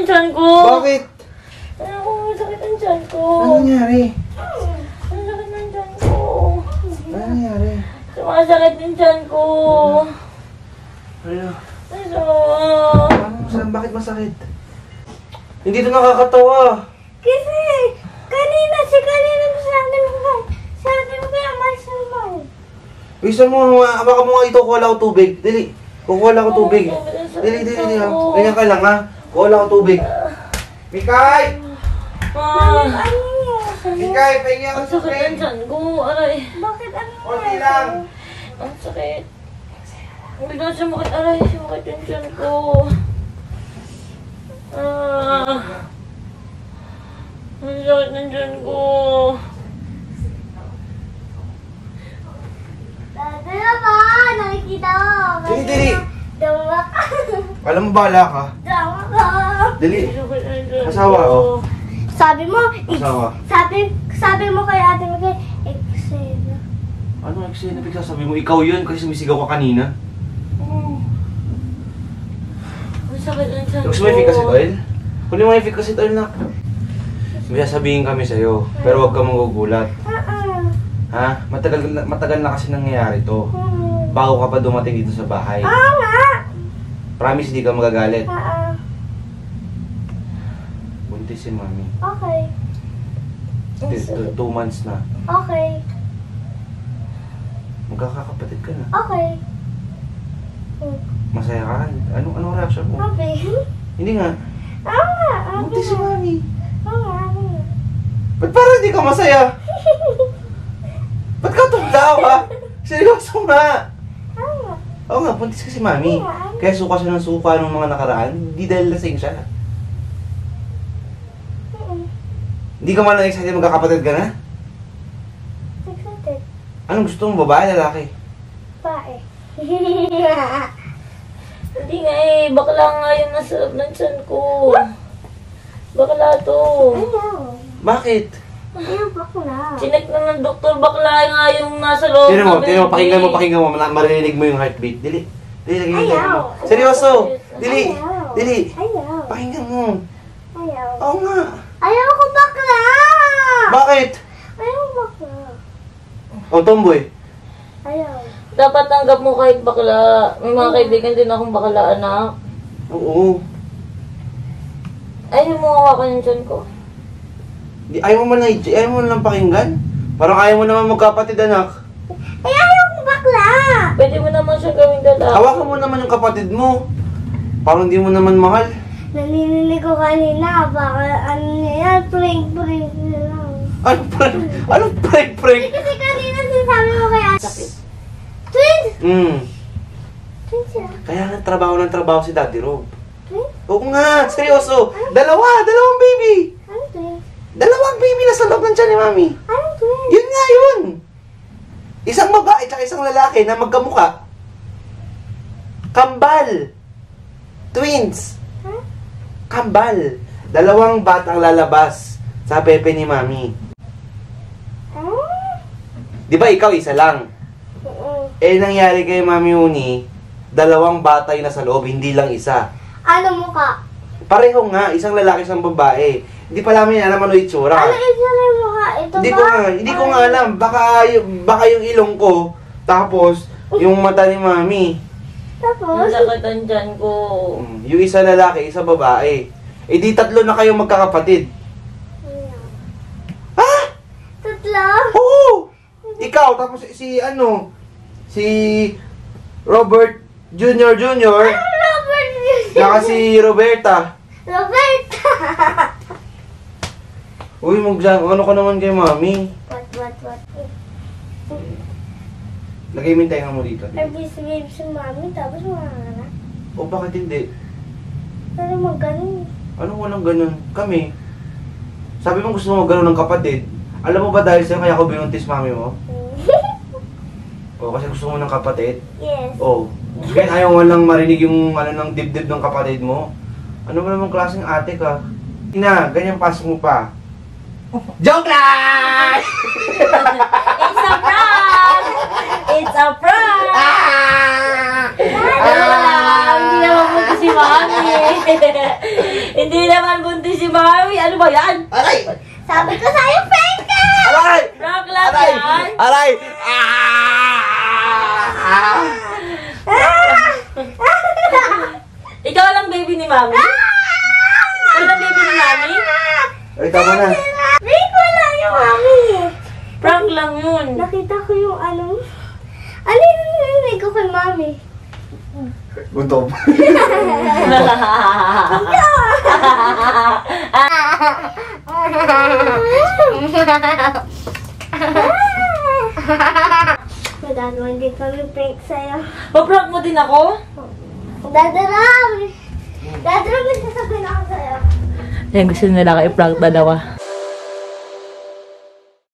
ang tiyan ko. Bakit? Ano ko, sakit ang tiyan ko. Ano nangyari? Hmm, ang sakit ng tiyan ko. Ano nangyari? Sumasakit ang tiyan ko. Ano? Ano? Ano? Saan? Bakit masakit? Hindi ito nakakatawa. Kasi, kanina, si kanina sa atin mo sa atin kaya may sumay. Bisa mo, baka mo nga ito, kuha lang ako tubig. Dili, kukuha lang ako tubig. Dili, dili, dili. Ganyan ka lang ha. Kuha lang ako tubig. Mikay! Yan? Mikay, pahingi ako Ang sa sakit ng tiyan ko, aray. Bakit ano Kunti lang. Ang sakit. Bigla sumakit, aray, sumakit yung tiyan ko. Ah. Ang sakit ng tiyan ko. Dati na ba? Nakikita mo. Dili, dili. Dawa ka. Alam mo, bala ka. Tiyan Asawa, oh. Sabi mo, Asawa. sabi, sabi mo kay ate kay Excel. Ano, Axel? Napig sabi mo, ikaw yun kasi sumisigaw ka kanina. Ko. Gusto mo yung efficacy oil? Kunin mo yung efficacy oil na. May sasabihin kami sa'yo, pero huwag ka magugulat. Uh-uh. Ha? Matagal, na- matagal na kasi nangyayari to. Hmm. Bago ka pa dumating dito sa bahay. Oo nga. Promise, hindi ka magagalit. Oo. Buntis si mami. Okay. T- t- two months na. Okay. Magkakakapatid ka na. Okay. Hmm. Masaya ka? Ano, anong reaction mo? Okay. Hindi nga. Oo nga. Okay Buntis si mami. Nga. okay nga. Ba't parang hindi ka masaya? Ba't ka tumtawa? Seryoso nga. Oo nga. Oo nga, buntis ka si mami. Kaya suka siya ng suka nung mga nakaraan. Hindi dahil lasing siya. Hindi ka man lang excited magkakapatid ka na? Excited. Anong gusto mo, babae, lalaki? Bae. Hindi nga eh, bakla nga yung nasa loob ng tiyan ko. Bakla to. Ayaw. Bakit? Ayaw bakla. Chinek na ng doktor, bakla nga yung nasa loob. Tino mo, tino mo, pakinggan mo, pakinggan mo, ma- marinig mo yung heartbeat. Dili. Dili, lagay mo. Ayaw. Seryoso. Dili. Ayaw. Dili. Ayaw. Pakinggan mo. Ayaw. Oo nga. Ayaw! Bakit? Ayaw bakla. Oh, tomboy. Ayaw. Dapat tanggap mo kahit bakla. May mga kaibigan din akong bakla, anak. Oo. Ayaw mo hawakan yung tiyan ko. Di, ayaw mo man na, ayaw mo lang pakinggan? Parang ayaw mo naman magkapatid, anak. Ay, ayaw ko bakla! Pwede mo naman siya gawing lalaki. Hawakan mo naman yung kapatid mo. Parang di mo naman mahal. Nanininig ko kanina, baka ano niya yan, prank-prank na lang. Ano prank? Anong prank prank? Kasi kanina sinasabi mo kay ate. Twins! Hmm. Twins sila. Kaya nga trabaho ng trabaho si Daddy Rob. Twins? Oo nga, seryoso. Dalawa, dalawang baby. Ano twins? Dalawang baby na sa loob ng tiyan ni Mami. Ano twins? Yun nga yun. Isang babae at isang lalaki na magkamuka. Kambal. Twins. Huh? Kambal. Dalawang batang lalabas sa pepe ni Mami. Di ba ikaw isa lang? Oo. Eh, nangyari kay Mami Uni, dalawang bata yung nasa loob, hindi lang isa. Ano mukha? Pareho nga, isang lalaki, isang babae. Hindi pa namin alam ano itsura. Ano isa na yung mukha? Ito Hindi ba? ko nga, hindi ko nga alam. Baka, y- baka yung ilong ko, tapos yung mata ni Mami. Tapos? Ang sakit ang tiyan ko. Mm, Yung isa lalaki, isa babae. Eh di tatlo na kayong magkakapatid. Ah! Tatlo? Oo! Ikaw, tapos si ano, si Robert Junior Junior, Ano Robert yun? saka si Roberta. Robert! Uy, magjan, ano ka naman kay Mami? what, what, what? Lagay mo yung tenga mo dito. Ay, bisbib si mami, tapos mga O bakit hindi? Pero magaling. Ano walang ganun? Kami. Sabi mo gusto mo magkaroon ng kapatid. Alam mo ba dahil sa'yo kaya ako binuntis mami mo? O kasi gusto mo ng kapatid? yes. O. Kaya ayaw mo lang marinig yung ano ng dibdib ng kapatid mo. Ano ba namang klaseng ate ka? Ina, ganyan pasok mo pa. Joke lang! It's a prank! It's a prank! Ah, hindi naman buntis si Mami. hindi naman buntis si Mami. Ano ba yan? Aray! Sabi ko sa'yo, prank ka! Aray! Prank lang Aray! yan. Aray! Ah! Ikaw lang baby ni mami? Ikaw lang baby ni mami? Ay, tama na. Ko lang yung mami. Prank lang yun. Nakita ko yung ano. Ano yung narinig ko kay mami? Gutom. Madano, hindi kami prank sa'yo. Pa-prank mo din ako? Dadaram! Dadaram, may sasabihin ako sa'yo. Yan, gusto nila ka i-prank dalawa.